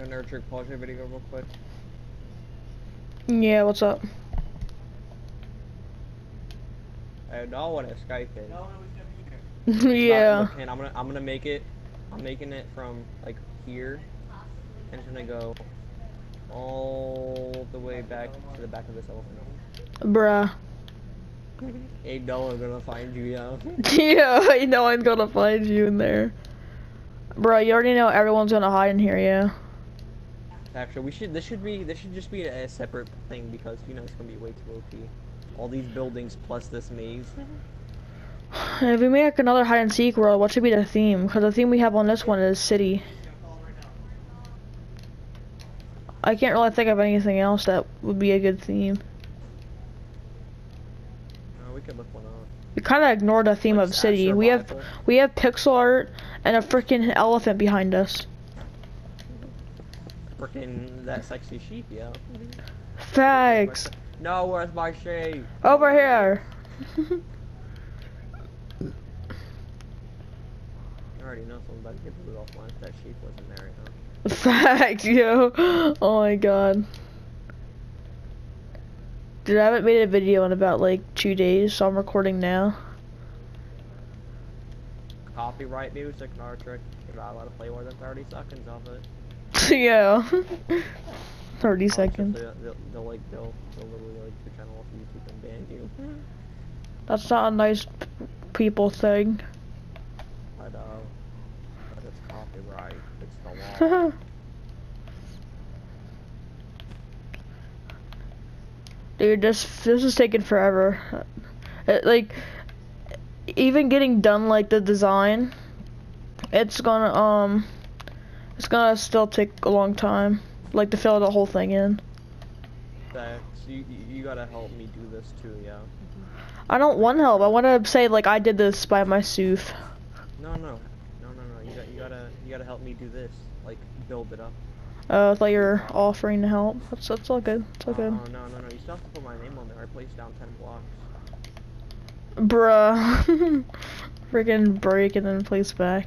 You want to pause your video real quick? Yeah, what's up? I don't want to Skype it. yeah. And I'm gonna I'm gonna make it. I'm making it from like here, and it's gonna go all the way back to the back of this elephant. Bruh. Ain't no one gonna find you, yo. yeah, I know I'm gonna find you in there. Bruh, you already know everyone's gonna hide in here, yeah. Actually, we should. This should be. This should just be a separate thing because you know it's gonna be way too OP. All these buildings plus this maze. If we make another hide and seek world, what should be the theme? Because the theme we have on this one is city. I can't really think of anything else that would be a good theme. Uh, we could look one up. We kind of ignored the theme Like of city. We have we have pixel art and a freaking elephant behind us. Freaking that sexy sheep, yo. Facts. No, where's my sheep? Over here. I already know about to get booed offline if that sheep wasn't there, know. Facts, yo. Oh my god. Dude, I haven't made a video in about like two days, so I'm recording now. Copyright music, Nartrick. You're not allowed to play more than 30 seconds of it. yeah. 30 Oh, it's just seconds. They'll, they'll, they'll like, they'll, they'll literally like your channel off YouTube and ban you. That's not a nice p- people thing. But, uh, but it's copyright. It's the law. Dude, this this is taking forever. It, like, even getting done like the design, it's gonna um, it's gonna still take a long time. Like to fill the whole thing in. That, so you, you gotta help me do this too, yeah. I don't want help. I want to say like I did this by myself. No, no, no, no, no. You got, you gotta, you gotta help me do this. Like, build it up. Uh, I thought you were offering to help. That's that's all good. It's all good. Oh, no, no, no. You still have to put my name on there. I placed down 10 blocks. Bruh. Freaking break and then place back.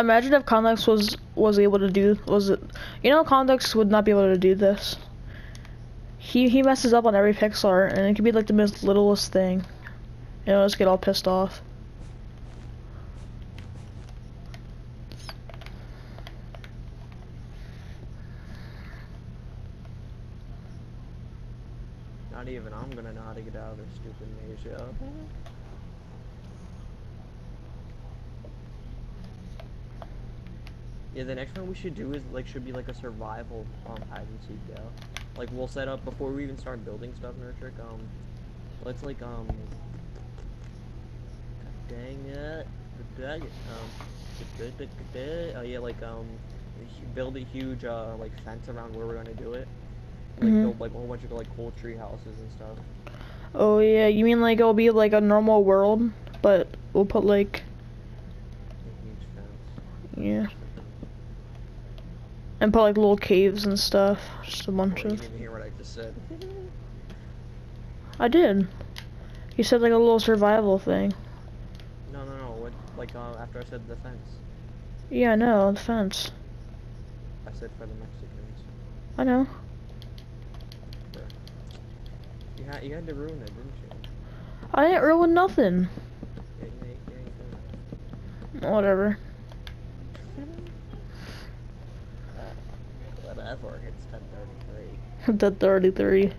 Imagine if Condex was was able to do was it you know Condex would not be able to do this. He he messes up on every pixel and it could be like the most littlest thing. You know, just get all pissed off. Not even I'm gonna know how to get out of this stupid maze. Yeah, the next one we should do is like should be like a survival um hide and seek, yo. Like we'll set up before we even start building stuff, Nurtrick. Um, let's like um. God dang it! Um, oh yeah, like um, build a huge uh like fence around where we're gonna do it. Like Mhm. build like a whole bunch of like cool tree houses and stuff. Oh yeah, you mean like it'll be like a normal world, but we'll put like A huge fence. yeah, and put like little caves and stuff, just a bunch of. didn't hear what I just said. I did. You said like a little survival thing. No, no, no. What? Like uh, after I said the fence, Yeah, I know the fence. I said for the Mexicans. I know. You had you had to ruin it, didn't you? I didn't ruin nothing. Yeah, yeah, yeah, Whatever. did. Whatever. It's ten thirty-three. the 33.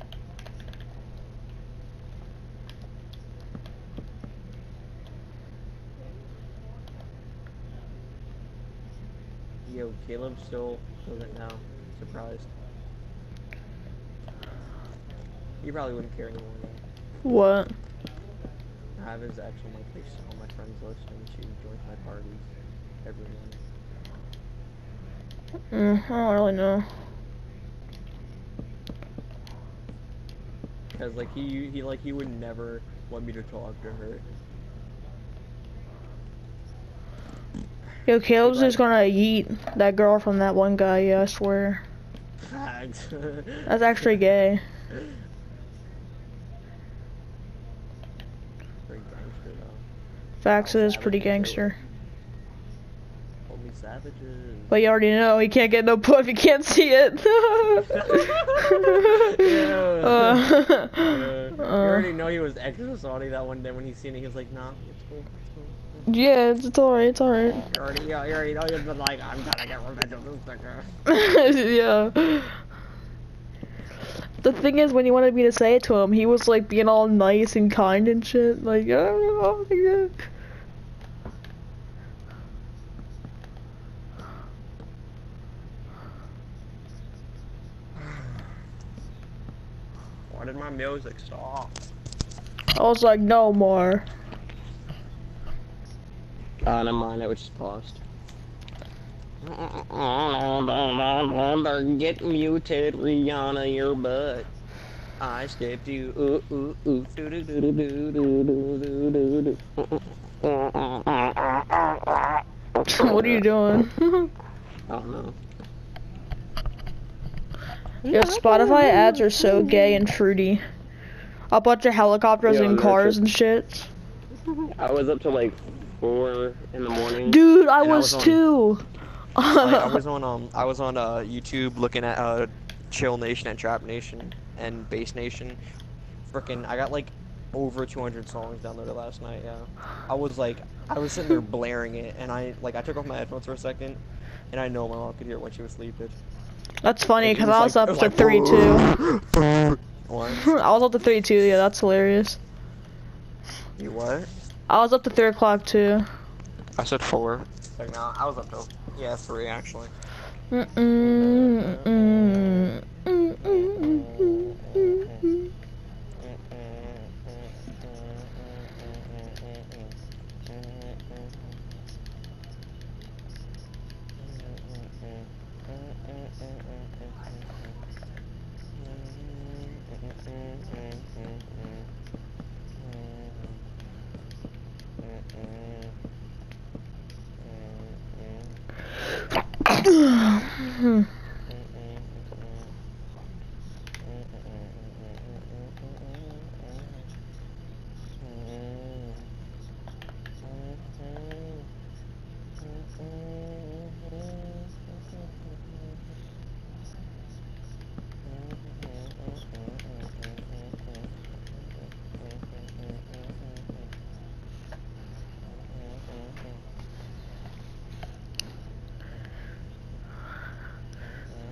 Yo, Caleb still doesn't know. Surprised. You probably wouldn't care anymore though. What? I have his actual my place on my friends list and she joins my parties every morning. Mm, I don't really know. Cause like he he like he would never want me to talk to her. Yo, Caleb's like- just gonna yeet that girl from that one guy, yeah, I swear. Fags. That's actually gay. Facts is pretty gangster. Savages. But you already know he can't get no pull if you can't see it. Yeah. Uh, Uh, you already know he was extra salty that one day when he seen it. He was like, "Nah, it's cool, it's cool." Yeah, it's, it's alright, it's alright. You already, yeah, you already know he's been like, "I'm gonna get revenge on this nigga." yeah. The thing is, when he wanted me to say it to him, he was like being all nice and kind and shit. Like, I don't know. like that. Why did my music stop? I was like, no more. Uh, never mind, it was just paused. Get muted, Rihanna, your butt. I stepped you. Ooh, ooh, ooh. Do, do, do, do, do, do, do, do, do. what are you doing? I don't know. Yo, Spotify ads are so gay and fruity. A bunch of helicopters Yo, and cars and shit. I was up till like four in the morning. Dude, I And I was, was on- too. Like, I was on um I was on uh YouTube looking at uh Chill Nation and Trap Nation and Bass Nation. Freaking I got like over 200 songs downloaded last night. Yeah. I was like I was sitting there blaring it and I like I took off my headphones for a second and I know my mom could hear it when she was sleeping. That's funny Like, it because I was like- up to like, three two. I was up to three two. Yeah, that's hilarious. You what? I was up to three o'clock too. I said four. Like no, I was up till yeah three actually. Mm-mm, mm-mm, mm-mm,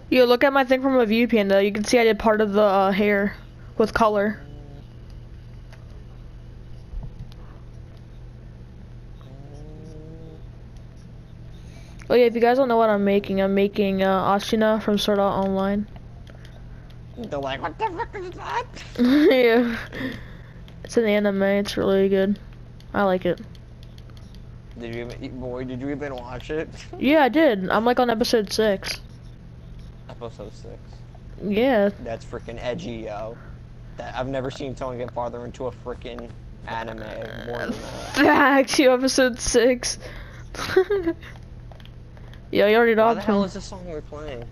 Yo, look at my thing from a view panda. You can see I did part of the uh, hair with color. Oh yeah, if you guys don't know what I'm making, I'm making uh, Asuna from Sword Art Online. They're like, what the fuck is that? yeah. It's an anime, it's really good. I like it. Did you even, boy? Did you even watch it? Yeah, I did. I'm like on episode 6. Episode six. Yeah. That's freaking edgy, yo. That I've never seen someone get farther into a freaking anime more than that. Facts, you episode 6. yeah, you already know. know the hell is this song we're playing?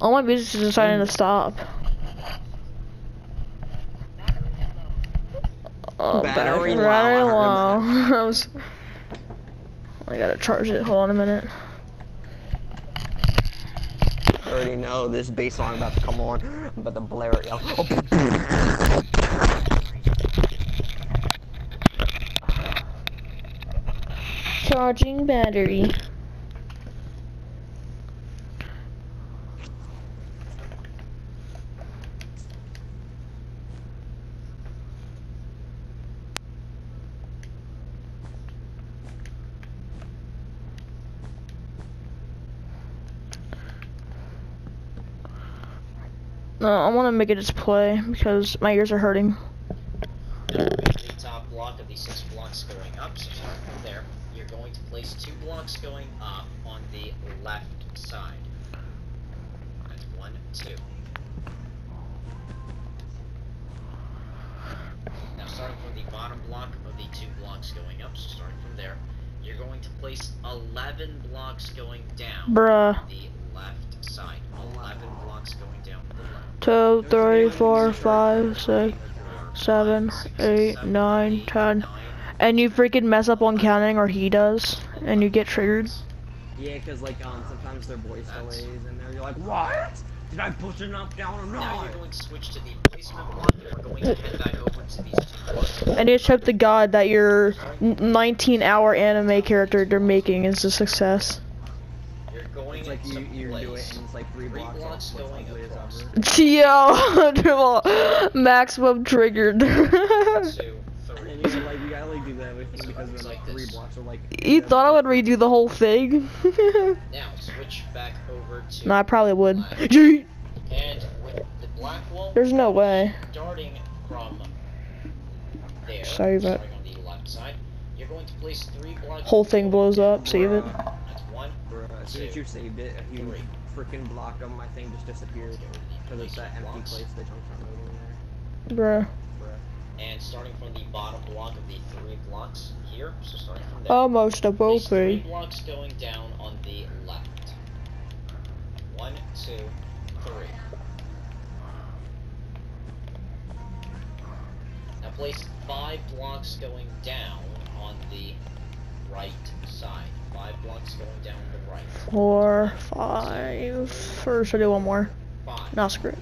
All my music is deciding to stop. Oh, Battery battery low, battery I low. I was. I gotta charge it. Hold on a minute. I already know this bass line about to come on. I'm about to blare it, yo. Oh. Charging battery. No, I want to make it just play because my ears are hurting. the top block of the six blocks going up. So starting from there, you're going to place two blocks going up on the left side. That's one, two. Now starting from the bottom block of the two blocks going up, so starting from there, you're going to place 11 blocks going down Bruh. the left side. 11 blocks going down the left. Two, three, four, five, six, Four, seven, five, six, eight, seven, nine, eight, ten. nine, 10. And you freaking mess up on counting, or he does, and you get triggered. Yeah, cause like um sometimes their voice That's- delays and they're like, what? Did I push enough down or Now not? you're going to switch to the placement block, and we're going to head back over to these two blocks. And you just hope to God that your 19-hour anime character they're making is a success. You're going It's like to you you do it and it's like three three blocks, blocks off what's going ugly as across. ever. Yo, Jamal, maximum triggered. And three. then you like you gotta like do that because it's then like like three blocks are like. you thought I would redo the whole thing? Now switch back over to no, I probably would. black. And with the black wall, There's no way. starting from there, Save it. the side, you're going to place three blocks. Whole thing blows up. Save it. Bruh. That's one. Bruh, as soon as you saved it, a huge three. freaking block of my thing just disappeared because it's that empty Blocks. place that jumped from over Bruh. there. Bruh. And starting from the bottom block of the three blocks here, so starting from there. Almost a Place three blocks going down on the left. One, two, three. Now place five blocks going down on the right side. Five blocks going down the right. Four, five. First, I do one more. Five. No, screw it.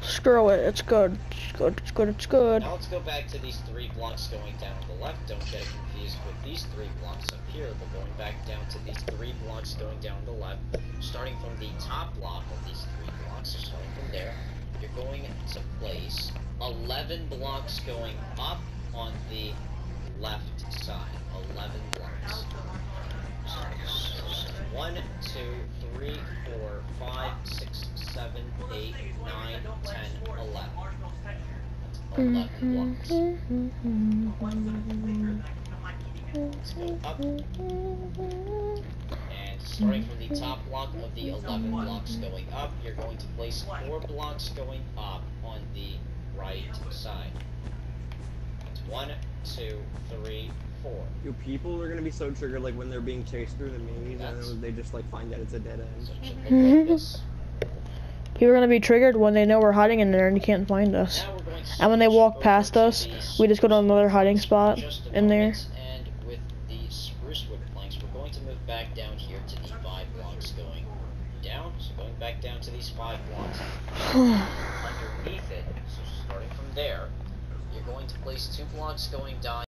Screw it. It's good. It's good. It's good. It's good. Now let's go back to these three blocks going down the left. Don't get confused with these three blocks up here, but going back down to these three blocks going down the left. Starting from the top block of these three blocks, starting from there, you're going to place 11 blocks going up on the left side. 11 blocks. One, two, three, four, five, six, seven, eight, nine, ten, eleven. Eleven blocks. Let's go up and starting from the top block of the 11 blocks going up, you're going to place four blocks going up on the right side. That's one, two, three, four. Yo, people are gonna be so triggered like when they're being chased through the maze That's- and they just like find out it's a dead end. it should look like this. People are gonna be triggered when they know we're hiding in there and you can't find us. Now we're going to And when they walk past us, we just go to another hiding spot just in there. moment, And with the spruce wood planks, we're going to move back down here to the five blocks going down. So going back down to these five blocks. underneath it, so starting from there, you're going to place two blocks going down.